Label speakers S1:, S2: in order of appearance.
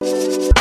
S1: you